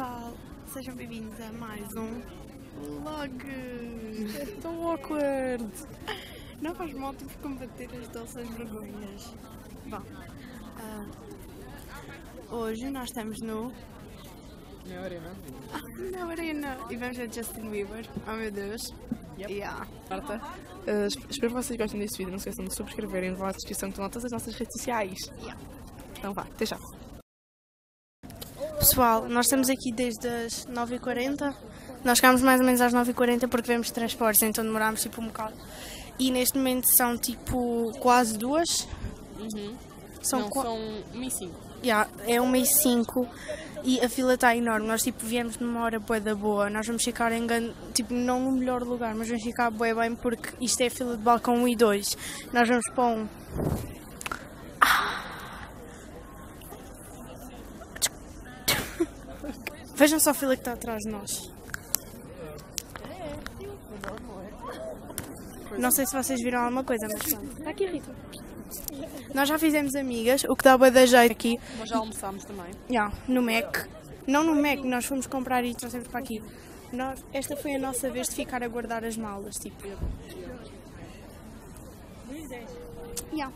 pessoal, sejam bem-vindos a mais um vlog. É tão awkward. Não faz mal, que combater as doces vergonhas. Bom, ah, hoje nós estamos no Minha arena. na arena e vamos ver Justin Bieber. Oh meu Deus. Yep. Yeah. Marta, uh, espero que vocês gostem deste vídeo. Não se esqueçam de subscreverem, levar a descrição que estão lá todas as nossas redes sociais. Yeah. Então vá, até já. Pessoal, nós estamos aqui desde as 9h40. Nós chegámos mais ou menos às 9h40 porque vemos transportes, então demorámos tipo um bocado. E neste momento são tipo quase duas. São Não, são 1 e 5. Yeah, é uma e cinco e a fila está enorme. Nós tipo viemos numa hora boa da boa. Nós vamos ficar em tipo não no melhor lugar, mas vamos ficar bué bem porque isto é a fila de balcão 1 e 2. Nós vamos para um. Vejam só a fila que está atrás de nós. Não sei se vocês viram alguma coisa, mas pronto. Está aqui, Rita. Nós já fizemos amigas, o que dá bué da jeito aqui. Mas já almoçámos também. Yeah, no Mac. Não no Mac, nós fomos comprar e trouxemos para aqui. Nós, esta foi a nossa vez de ficar a guardar as malas, tipo. Yeah.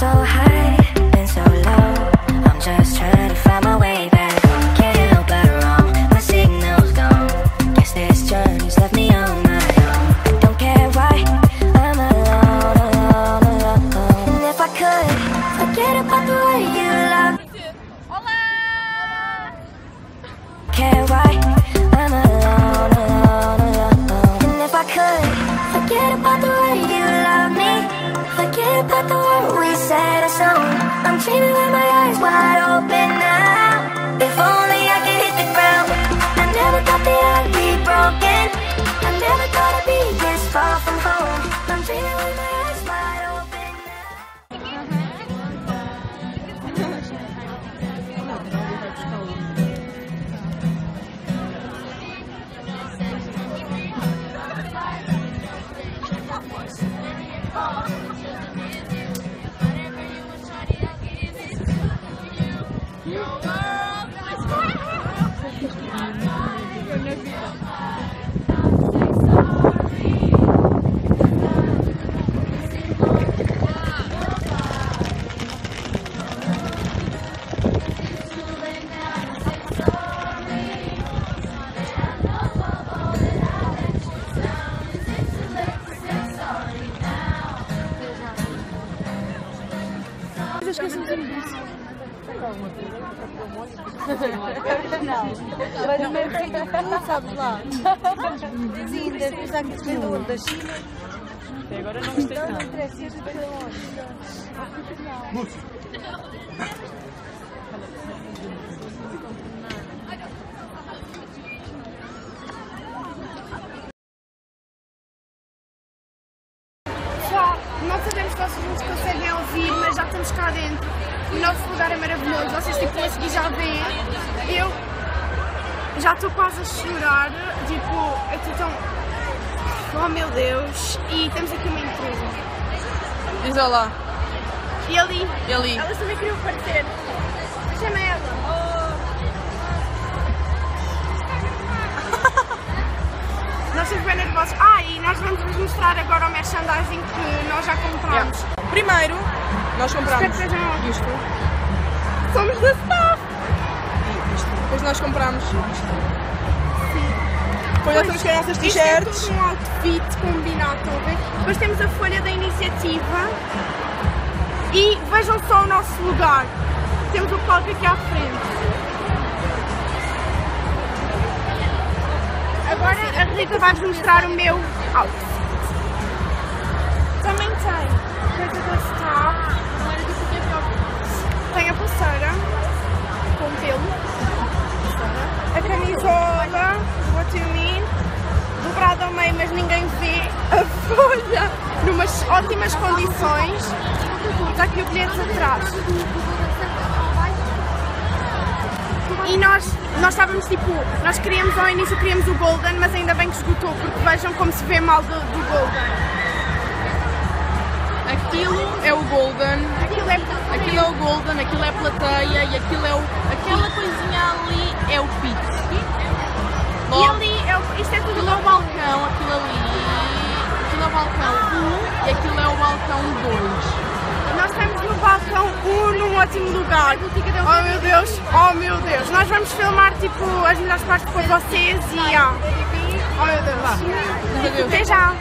So high, been so low. I'm just trying to find Vem de onde? Da China? Até agora não gostei não nada. interessa, vem de onde? Pessoal, não sabemos se vocês nos conseguem ouvir, mas já estamos cá dentro. O nosso lugar é maravilhoso. Vocês tipo a seguir já veem. Eu já estou quase a chorar. Tipo, eu estou tão. Oh meu Deus! E temos aqui uma intrusa. Diz olá. E ali, Eli. elas também queriam aparecer. Chama ela. Nós estamos bem nervosos. Ah, e nós vamos vos mostrar agora o merchandising que nós já compramos. Primeiro, nós comprámos isto. Somos da staff! e isto. Depois nós comprámos isto. Depois nós temos que as nossas Isto é t-shirts. todo um outfit combinado, estão a ver? Depois temos a folha da iniciativa. E vejam só o nosso lugar. Temos o palco aqui à frente. Agora a Rita vai-vos mostrar o meu outfit. Também tem coisa da staff. Tem a pulseira com pelo. A camisola, a folha. Numas ótimas condições. Está aqui o bilhete atrás. E nós nós estávamos tipo, nós queríamos ao início queríamos o Golden, mas ainda bem que esgotou, porque vejam como se vê mal do, do Golden. Aquilo é o Golden, Aquilo é aquilo é o Golden, aquilo é a plateia e aquilo é o. aquela coisinha ali é o pit. E ali, é o- isto é tudo aquilo é o balcão, aquilo ali. É balcão 1 e aquilo é o balcão 2. Nós estamos no balcão 1 num ótimo lugar. Oh meu Deus, oh meu Deus. Nós vamos filmar tipo as melhores partes para vocês e ah. Oh meu Deus. Adeus. Até. Já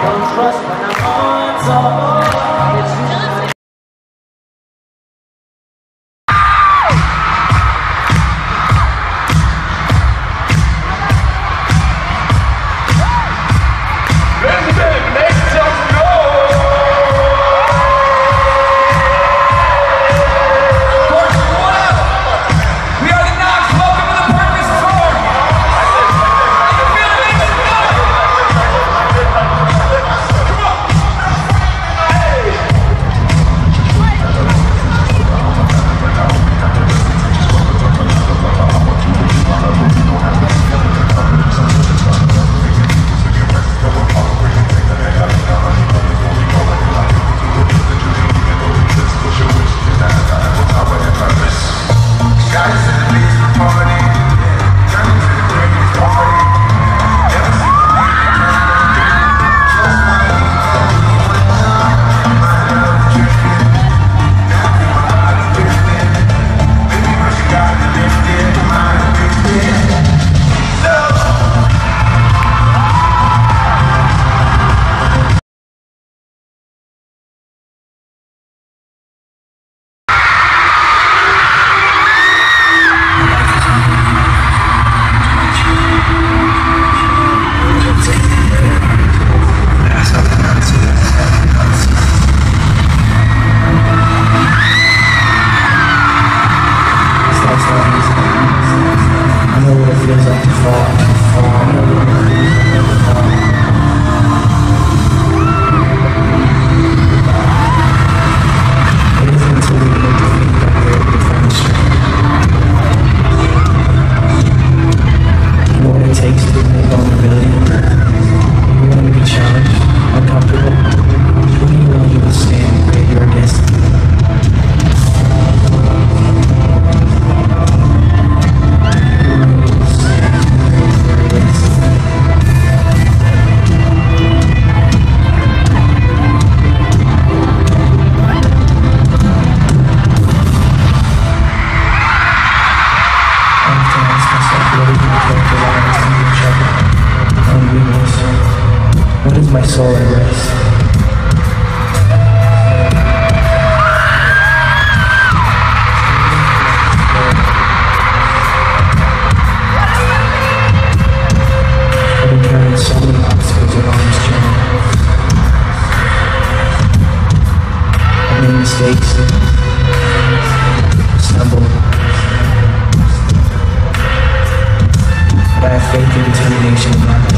Don't trust when I'm on top. It's usually mistakes, stumbled, but I have faith and determination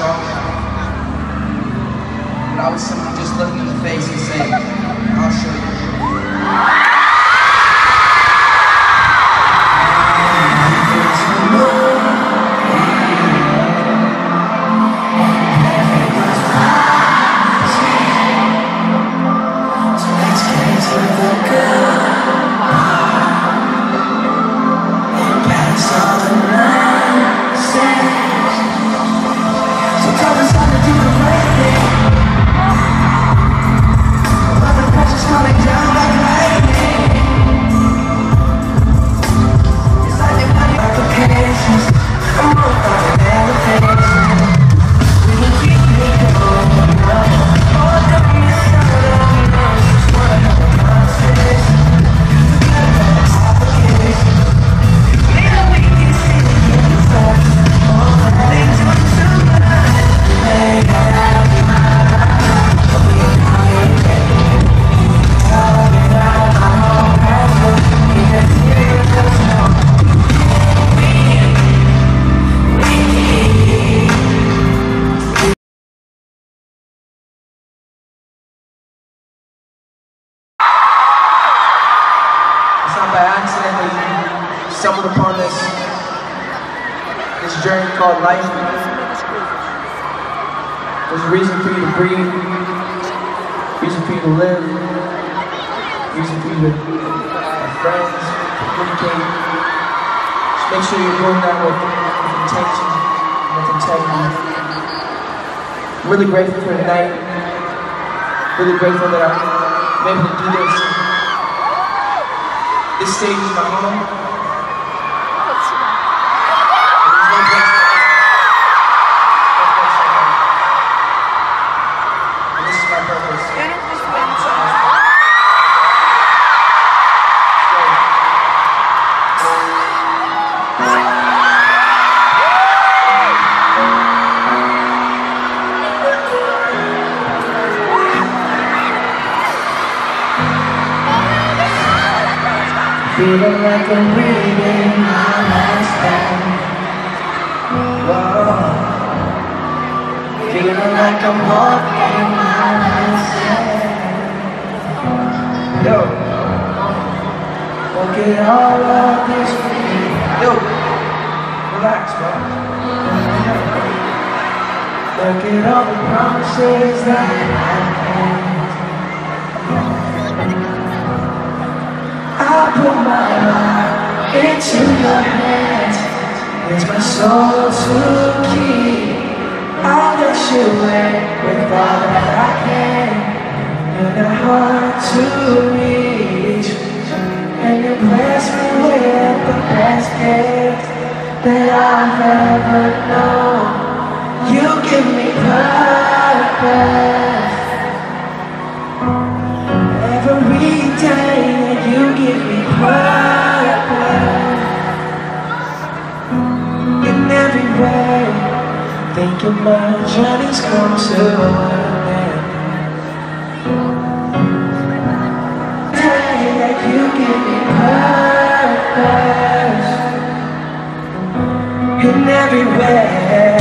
y'all But I was simply just looking in the face and saying, I'll show you. Life. There's a reason for you to breathe, reason for you to live, reason for you to have friends, communicate. Just make sure you're doing that with, with intention, with integrity. I'm really grateful for tonight. Really grateful that I'm able to do this. This stage is my home. Feeling like I'm breathing my last breath. Whoa. Feeling like I'm walking my last step. Yo. Look at all of this freedom. Yo. Relax, bro. Look at all the promises that I made. My life into your hands. It's my soul to keep. I'll let you in with all that I can. You're hard to reach. And you bless me with the best gift that I've ever known. You give me purpose. Purpose In every way Thinking my journey's come to an end. Day that you give me purpose In every way